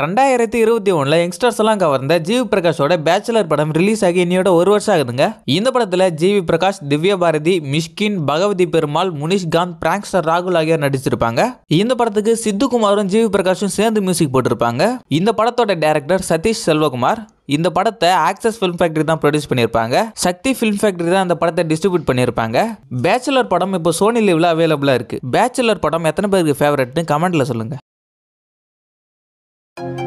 ரெண்டாயிரத்தி இருபத்தி ஒன்றில் யங்ஸ்டர்ஸ் எல்லாம் கவர்ந்த ஜிவி பிரகாஷோட பேச்சுலர் படம் ரிலீஸ் ஆகி இன்னையோட ஒரு வருஷம் ஆகுதுங்க. இந்த படத்துல ஜிவி பிரகாஷ் திவ்ய பாரதி மிஷ்கின் பகவதி பெருமாள் முனிஷ்காந்த் பிராங்க்ஸ்டர் ராகுல் ஆகியோர் நடிச்சிருப்பாங்க. இந்த படத்துக்கு சித்துக்குமாரும் ஜிவி பிரகாஷும் சேர்ந்து மியூசிக் போட்டிருப்பாங்க. இந்த படத்தோட டைரக்டர் சதீஷ் செல்வகுமார். இந்த படத்தை ஆக்சஸ் ஃபிலிம் ஃபேக்டரி தான் ப்ரொடியூஸ் பண்ணியிருப்பாங்க. சக்தி ஃபிலிம் ஃபேக்டரி தான் இந்த படத்தை டிஸ்ட்ரிபியூட் பண்ணியிருப்பாங்க. பேச்சுலர் படம் இப்போ சோனி லிவ்ல அவைலபிளாக இருக்கு. பேச்சுலர் படம் எத்தனை பேருக்கு ஃபேவரட்னு கமெண்ட்ல Thank you